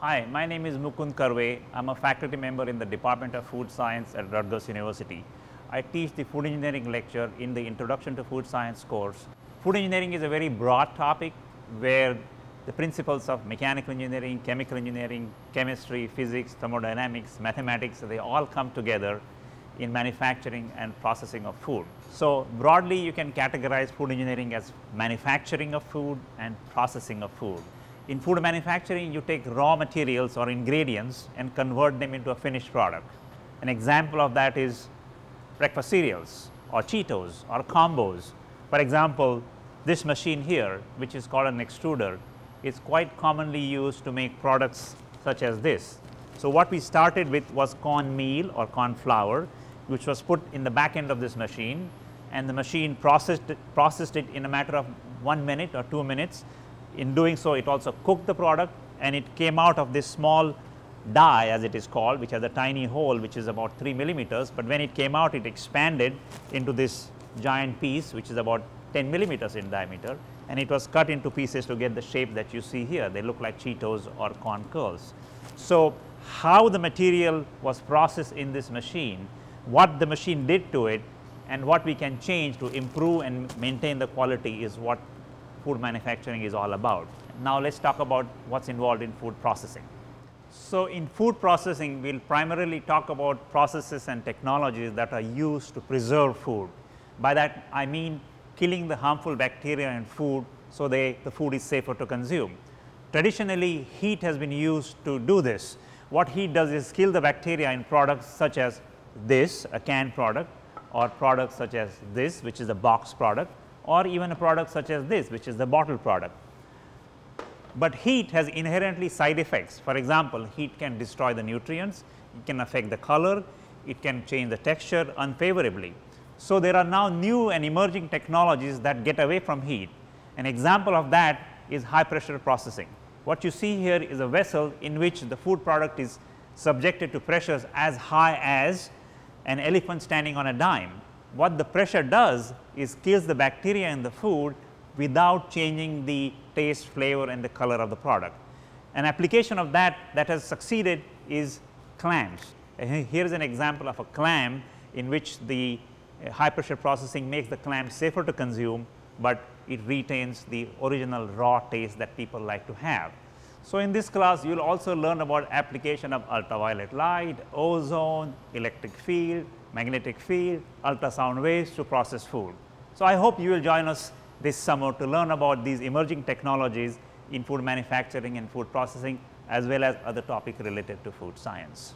Hi, my name is Mukund Karwe. I'm a faculty member in the Department of Food Science at Rutgers University. I teach the food engineering lecture in the Introduction to Food Science course. Food engineering is a very broad topic where the principles of mechanical engineering, chemical engineering, chemistry, physics, thermodynamics, mathematics, they all come together in manufacturing and processing of food. So, broadly you can categorize food engineering as manufacturing of food and processing of food. In food manufacturing you take raw materials or ingredients and convert them into a finished product. An example of that is breakfast cereals or Cheetos or combos. For example, this machine here which is called an extruder is quite commonly used to make products such as this. So, what we started with was corn meal or corn flour which was put in the back end of this machine and the machine processed it, processed it in a matter of 1 minute or 2 minutes. In doing so it also cooked the product and it came out of this small die as it is called which has a tiny hole which is about 3 millimeters, but when it came out it expanded into this giant piece which is about 10 millimeters in diameter and it was cut into pieces to get the shape that you see here. They look like Cheetos or corn curls. So, how the material was processed in this machine what the machine did to it and what we can change to improve and maintain the quality is what food manufacturing is all about. Now, let us talk about what is involved in food processing. So, in food processing we will primarily talk about processes and technologies that are used to preserve food. By that I mean killing the harmful bacteria in food, so they, the food is safer to consume. Traditionally heat has been used to do this. What heat does is kill the bacteria in products such as this a canned product or products such as this which is a box product or even a product such as this which is the bottle product. But heat has inherently side effects for example, heat can destroy the nutrients, it can affect the color, it can change the texture unfavorably. So, there are now new and emerging technologies that get away from heat. An example of that is high pressure processing. What you see here is a vessel in which the food product is subjected to pressures as high as an elephant standing on a dime. What the pressure does is kills the bacteria in the food without changing the taste, flavor and the color of the product. An application of that that has succeeded is clams. Here is an example of a clam in which the uh, high pressure processing makes the clam safer to consume, but it retains the original raw taste that people like to have. So, in this class you will also learn about application of ultraviolet light, ozone, electric field, magnetic field, ultrasound waves to process food. So, I hope you will join us this summer to learn about these emerging technologies in food manufacturing and food processing as well as other topic related to food science.